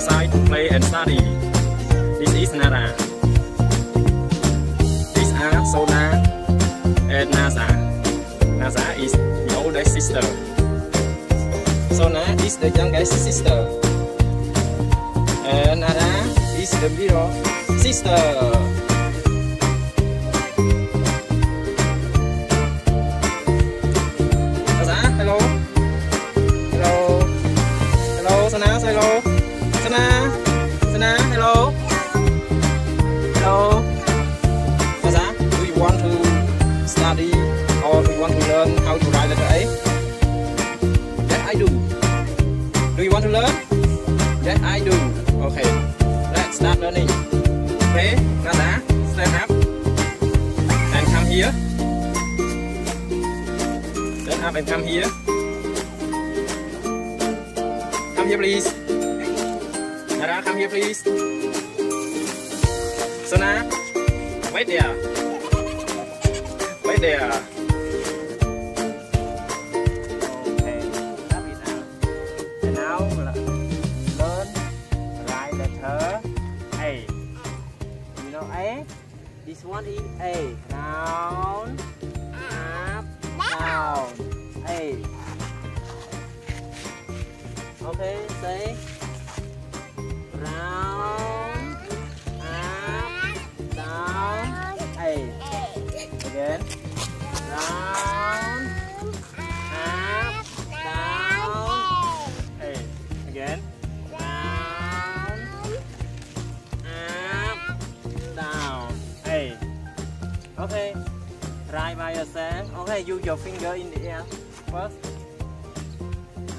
outside to play and study. This is Nara. These are Sona and Nasa. Nasa is the oldest sister. Sona is the youngest sister. And Nara is the middle sister. You want to learn how to write letter A? Yes, I do. Do you want to learn? Yes, I do. Okay. Let's start learning. Okay, Nana, stand up and come here. Stand up and come here. Come here, please. Nana, come here, please. Sana, wait there. Wait there. You know A? This one is A. Down, up, down. A. Okay, say round, Okay. Right by yourself. Okay, use your finger in the air first.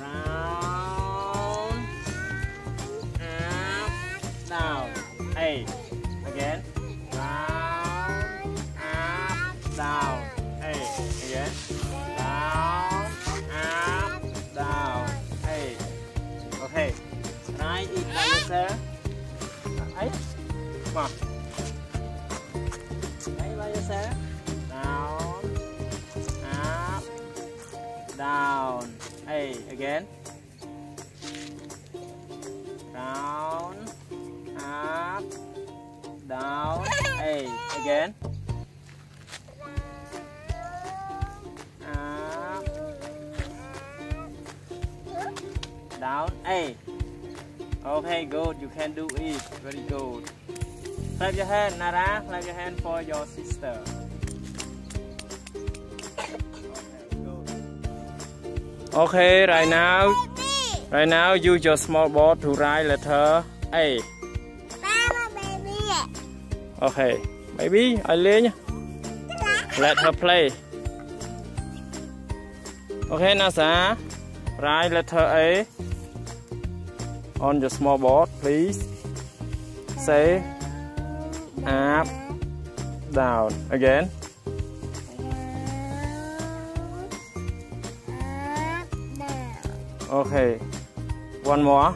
Round, up, down. Hey. Again. Round, up, down. A. Again. Round, up, down. A. Okay. Try it by yourself. Ấy. Come on. Yourself. Down, up, down. A. Again. Down, up, down. A. Again. Up, down. A. Okay, good. You can do it. Very good. Clap your hand, Nara. Clap your hand for your sister. Okay, right now, right now, use your small board to write letter A. Okay, baby, lên nhá. Let her play. Okay, Nasa, write letter A on your small board, please. Say up, down. Again. Okay. One more.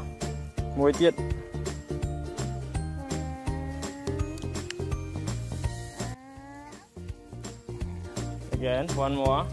Mỗi tiết. Again, one more.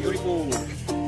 よりこう